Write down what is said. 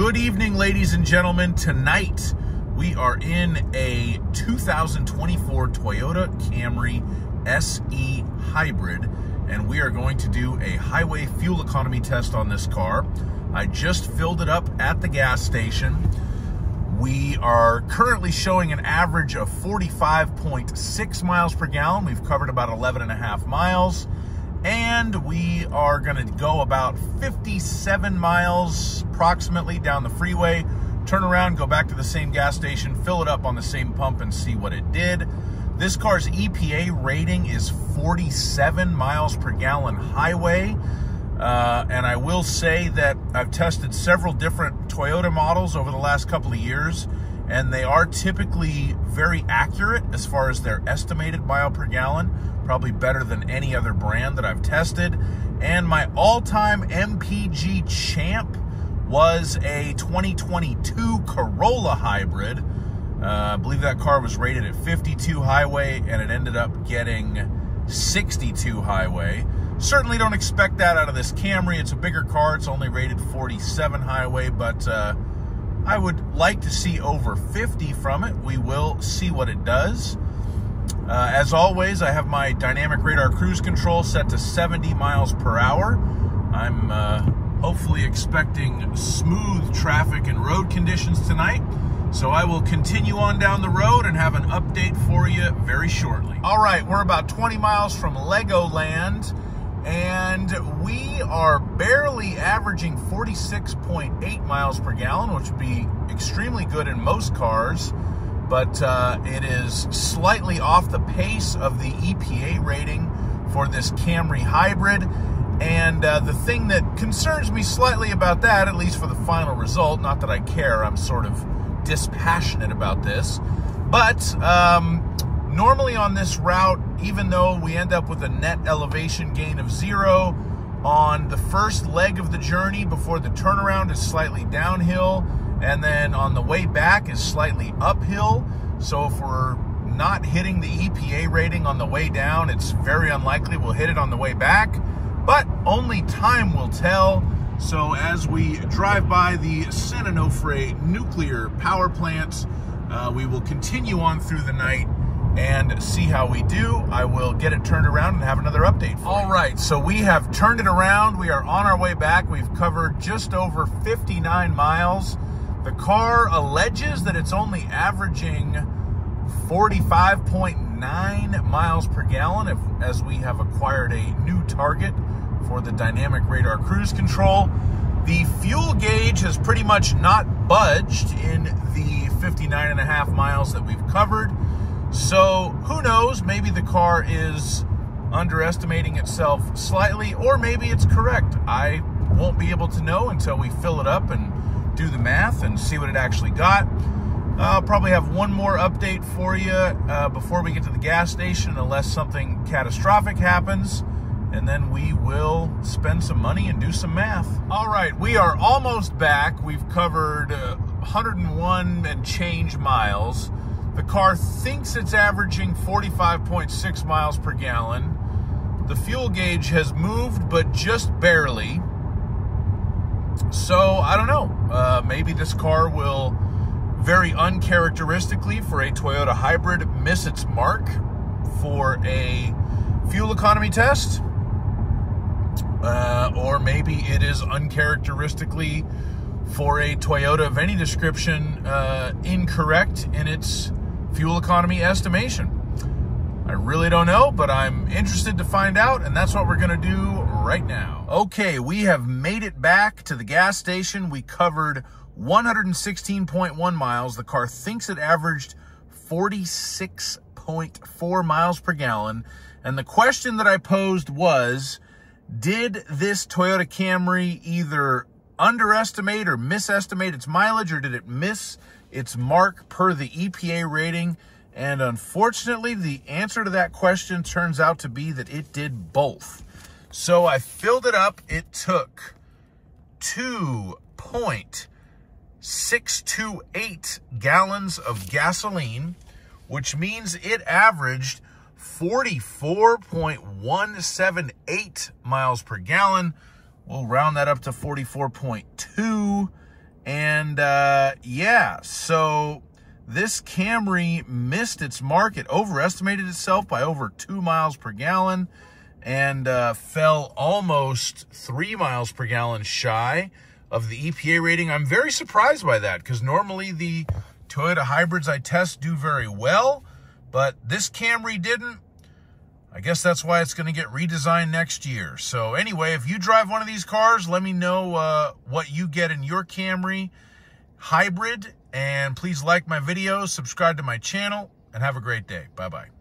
Good evening, ladies and gentlemen. Tonight, we are in a 2024 Toyota Camry SE Hybrid, and we are going to do a highway fuel economy test on this car. I just filled it up at the gas station. We are currently showing an average of 45.6 miles per gallon. We've covered about 11 and a half miles and we are going to go about 57 miles approximately down the freeway turn around go back to the same gas station fill it up on the same pump and see what it did. This car's EPA rating is 47 miles per gallon highway. Uh, and I will say that I've tested several different Toyota models over the last couple of years and they are typically very accurate as far as their estimated mile per gallon probably better than any other brand that I've tested. And my all-time MPG champ was a 2022 Corolla hybrid. Uh, I believe that car was rated at 52 highway and it ended up getting 62 highway. Certainly don't expect that out of this Camry. It's a bigger car. It's only rated 47 highway, but uh, I would like to see over 50 from it. We will see what it does. Uh, as always, I have my dynamic radar cruise control set to 70 miles per hour. I'm uh, hopefully expecting smooth traffic and road conditions tonight. So I will continue on down the road and have an update for you very shortly. All right, we're about 20 miles from Legoland and we are barely averaging 46.8 miles per gallon, which would be extremely good in most cars but uh, it is slightly off the pace of the EPA rating for this Camry hybrid. And uh, the thing that concerns me slightly about that, at least for the final result, not that I care, I'm sort of dispassionate about this, but um, normally on this route, even though we end up with a net elevation gain of zero, on the first leg of the journey before the turnaround is slightly downhill, and then on the way back is slightly uphill. So if we're not hitting the EPA rating on the way down, it's very unlikely we'll hit it on the way back, but only time will tell. So as we drive by the San Onofre nuclear power plant, uh, we will continue on through the night and see how we do. I will get it turned around and have another update All you. right, so we have turned it around. We are on our way back. We've covered just over 59 miles. The car alleges that it's only averaging 45.9 miles per gallon if, as we have acquired a new target for the dynamic radar cruise control. The fuel gauge has pretty much not budged in the 59 and a half miles that we've covered. So who knows, maybe the car is underestimating itself slightly, or maybe it's correct. I won't be able to know until we fill it up and do the math and see what it actually got. I'll probably have one more update for you uh, before we get to the gas station, unless something catastrophic happens. And then we will spend some money and do some math. All right, we are almost back. We've covered uh, 101 and change miles. The car thinks it's averaging 45.6 miles per gallon. The fuel gauge has moved, but just barely. So I don't know. Uh, maybe this car will very uncharacteristically for a Toyota hybrid miss its mark for a fuel economy test. Uh, or maybe it is uncharacteristically for a Toyota of any description uh, incorrect in its fuel economy estimation. I really don't know, but I'm interested to find out, and that's what we're going to do right now. Okay, we have made it back to the gas station. We covered 116.1 miles. The car thinks it averaged 46.4 miles per gallon. And the question that I posed was, did this Toyota Camry either underestimate or misestimate its mileage, or did it miss its mark per the EPA rating? And unfortunately, the answer to that question turns out to be that it did both. So I filled it up. It took 2.628 gallons of gasoline, which means it averaged 44.178 miles per gallon. We'll round that up to 44.2 And uh, yeah, so this Camry missed its market, overestimated itself by over two miles per gallon and uh, fell almost three miles per gallon shy of the EPA rating. I'm very surprised by that because normally the Toyota hybrids I test do very well, but this Camry didn't. I guess that's why it's going to get redesigned next year. So anyway, if you drive one of these cars, let me know uh, what you get in your Camry hybrid. And please like my videos, subscribe to my channel, and have a great day. Bye-bye.